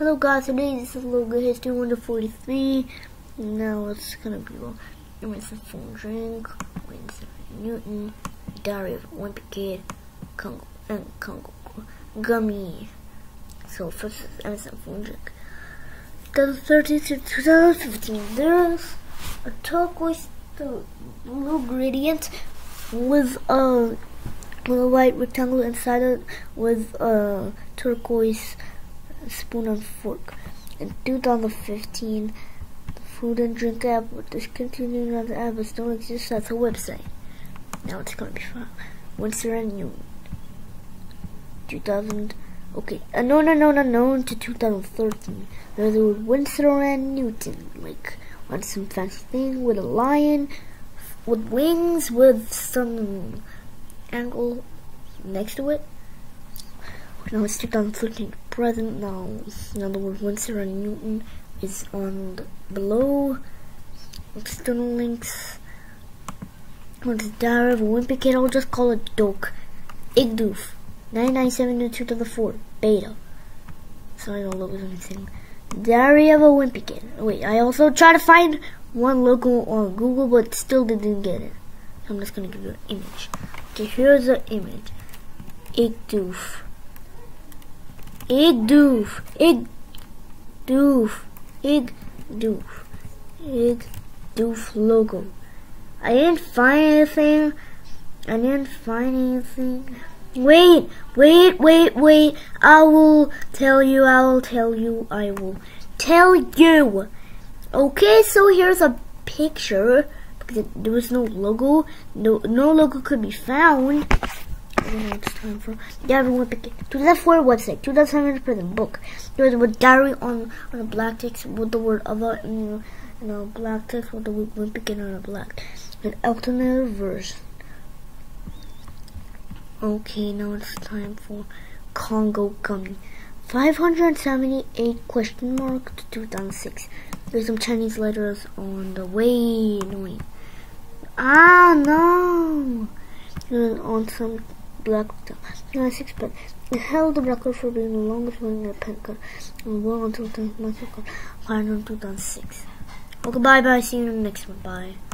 Hello guys, today this is Logo History 143. Now it's gonna be well, MSN Food Drink, Winsor Newton, Diary of Wimpy Kid, Kongo, and Kongo Gumi. So first is MSN Food Drink. 2013 to 2015, there's a turquoise blue gradient with a, a white rectangle inside it with a turquoise spoon and fork. In 2015, the food and drink app was discontinued and the app exists as a website. Now it's gonna be fun. Winsor and Newton. 2000. Okay, uh, no, no, no, no, no, to 2013. There's the word Winsor and Newton. Like, on some fancy thing with a lion, with wings, with some angle next to it. Now it's 2013 present now. In other words, Winsor and Newton is on the below. External links. What's Diary of a Wimpy Kid? I'll just call it Doke. Igdoof. 9972 to the 4. Beta. Sorry, no logos or anything. Diary of a Wimpy Kid. Wait, I also tried to find one local on Google, but still didn't get it. I'm just gonna give you an image. Okay, here's the image. Igdoof. Ig doof. Ig doof. Ig doof. Ig doof logo. I didn't find anything. I didn't find anything. Wait, wait, wait, wait. I will tell you, I will tell you, I will tell you. Okay, so here's a picture. Because there was no logo. No, no logo could be found it's time for Diary one pick 2004 website, 2007 present book. There was a diary on on a black text with the word other in you know, black text with the word picking on a black. An alternative version. Okay, now it's time for Kongo Gumi. 578 question mark to 2006. There's some Chinese letters on the way. Annoying. Ah, no! on some black no, six held the record for being the longest running cut in the world until 2006. Okay, bye bye. See you in the next one. Bye.